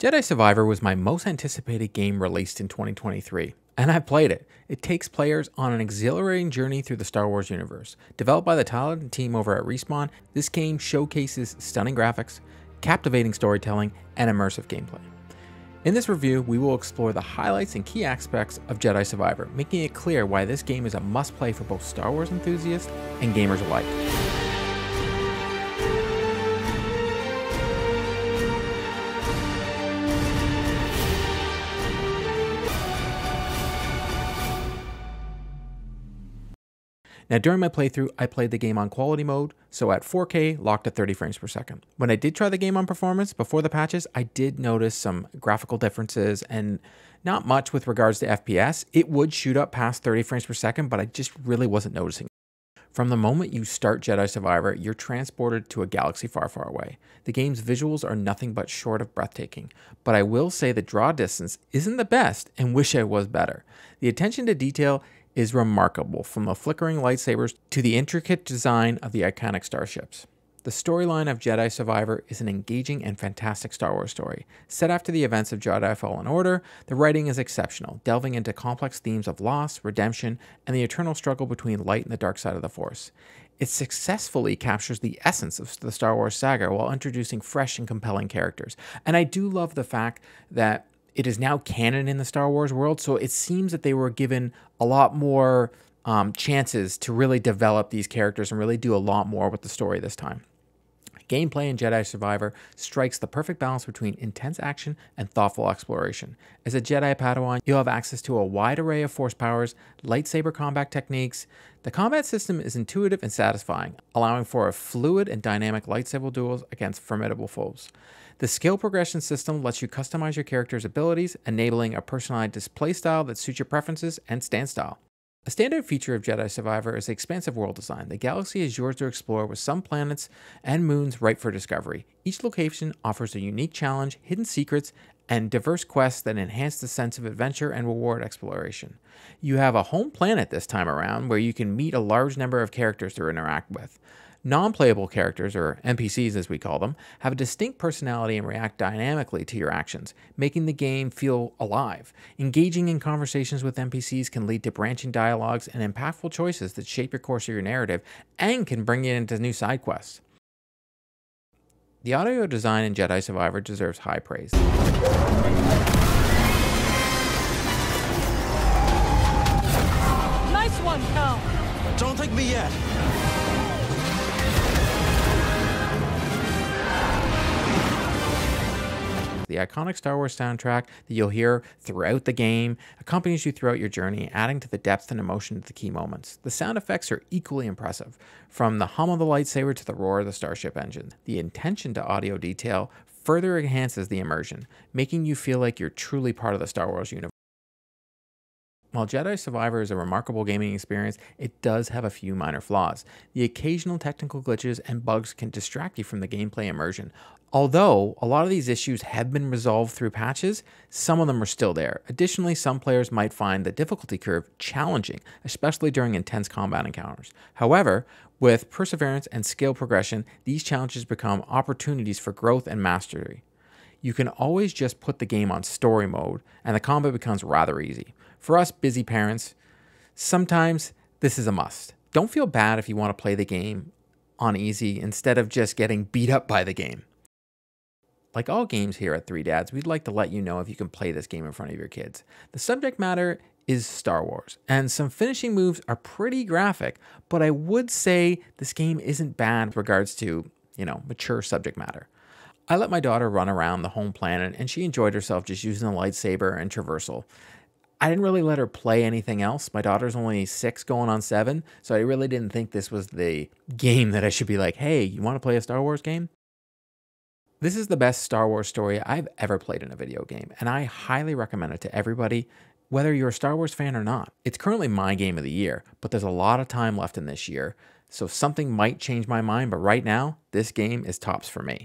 Jedi Survivor was my most anticipated game released in 2023, and I played it. It takes players on an exhilarating journey through the Star Wars universe. Developed by the talented team over at Respawn, this game showcases stunning graphics, captivating storytelling, and immersive gameplay. In this review, we will explore the highlights and key aspects of Jedi Survivor, making it clear why this game is a must play for both Star Wars enthusiasts and gamers alike. Now during my playthrough, I played the game on quality mode, so at 4K, locked at 30 frames per second. When I did try the game on performance before the patches, I did notice some graphical differences and not much with regards to FPS. It would shoot up past 30 frames per second, but I just really wasn't noticing. From the moment you start Jedi Survivor, you're transported to a galaxy far, far away. The game's visuals are nothing but short of breathtaking, but I will say the draw distance isn't the best and wish I was better. The attention to detail is remarkable, from the flickering lightsabers to the intricate design of the iconic starships. The storyline of Jedi Survivor is an engaging and fantastic Star Wars story. Set after the events of Jedi Fallen Order, the writing is exceptional, delving into complex themes of loss, redemption, and the eternal struggle between light and the dark side of the Force. It successfully captures the essence of the Star Wars saga while introducing fresh and compelling characters. And I do love the fact that it is now canon in the Star Wars world, so it seems that they were given a lot more um, chances to really develop these characters and really do a lot more with the story this time. Gameplay in Jedi Survivor strikes the perfect balance between intense action and thoughtful exploration. As a Jedi Padawan, you'll have access to a wide array of force powers, lightsaber combat techniques. The combat system is intuitive and satisfying, allowing for a fluid and dynamic lightsaber duels against formidable foes. The skill progression system lets you customize your character's abilities, enabling a personalized display style that suits your preferences and stand style. A standout feature of Jedi Survivor is the expansive world design. The galaxy is yours to explore with some planets and moons ripe for discovery. Each location offers a unique challenge, hidden secrets, and diverse quests that enhance the sense of adventure and reward exploration. You have a home planet this time around where you can meet a large number of characters to interact with. Non playable characters, or NPCs as we call them, have a distinct personality and react dynamically to your actions, making the game feel alive. Engaging in conversations with NPCs can lead to branching dialogues and impactful choices that shape your course of your narrative and can bring you into new side quests. The audio design in Jedi Survivor deserves high praise. Nice one, Cal. Don't take me yet. Iconic Star Wars soundtrack that you'll hear throughout the game accompanies you throughout your journey, adding to the depth and emotion of the key moments. The sound effects are equally impressive, from the hum of the lightsaber to the roar of the starship engine. The attention to audio detail further enhances the immersion, making you feel like you're truly part of the Star Wars universe. While Jedi Survivor is a remarkable gaming experience, it does have a few minor flaws. The occasional technical glitches and bugs can distract you from the gameplay immersion. Although a lot of these issues have been resolved through patches, some of them are still there. Additionally, some players might find the difficulty curve challenging, especially during intense combat encounters. However, with perseverance and skill progression, these challenges become opportunities for growth and mastery. You can always just put the game on story mode, and the combat becomes rather easy. For us busy parents, sometimes this is a must. Don't feel bad if you want to play the game on easy instead of just getting beat up by the game. Like all games here at Three Dads, we'd like to let you know if you can play this game in front of your kids. The subject matter is Star Wars, and some finishing moves are pretty graphic, but I would say this game isn't bad with regards to, you know, mature subject matter. I let my daughter run around the home planet, and she enjoyed herself just using the lightsaber and traversal. I didn't really let her play anything else. My daughter's only six going on seven, so I really didn't think this was the game that I should be like, hey, you want to play a Star Wars game? This is the best Star Wars story I've ever played in a video game, and I highly recommend it to everybody, whether you're a Star Wars fan or not. It's currently my game of the year, but there's a lot of time left in this year, so something might change my mind, but right now, this game is tops for me.